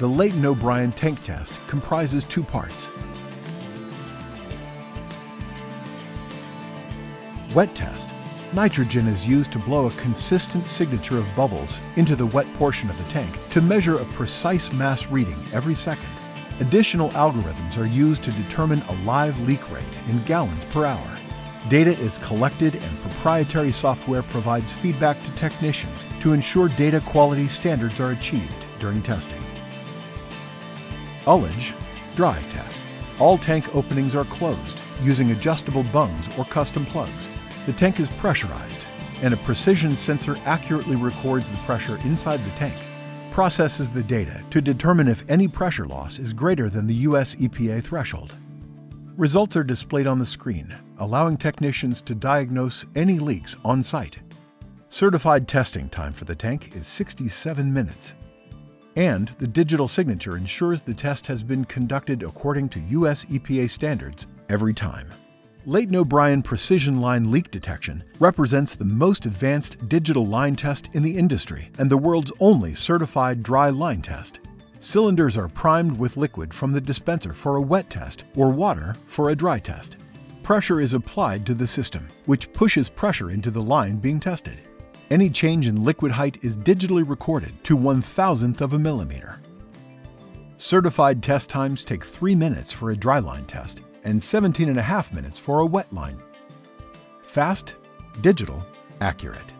The Leighton O'Brien tank test comprises two parts. Wet test. Nitrogen is used to blow a consistent signature of bubbles into the wet portion of the tank to measure a precise mass reading every second. Additional algorithms are used to determine a live leak rate in gallons per hour. Data is collected and proprietary software provides feedback to technicians to ensure data quality standards are achieved during testing. Ullage Dry Test. All tank openings are closed using adjustable bungs or custom plugs. The tank is pressurized, and a precision sensor accurately records the pressure inside the tank, processes the data to determine if any pressure loss is greater than the US EPA threshold. Results are displayed on the screen, allowing technicians to diagnose any leaks on site. Certified testing time for the tank is 67 minutes. And the digital signature ensures the test has been conducted according to US EPA standards every time. Leighton O'Brien Precision Line Leak Detection represents the most advanced digital line test in the industry and the world's only certified dry line test. Cylinders are primed with liquid from the dispenser for a wet test or water for a dry test. Pressure is applied to the system, which pushes pressure into the line being tested. Any change in liquid height is digitally recorded to one thousandth of a millimeter. Certified test times take 3 minutes for a dry line test and 17 and a half minutes for a wet line. Fast, digital, accurate.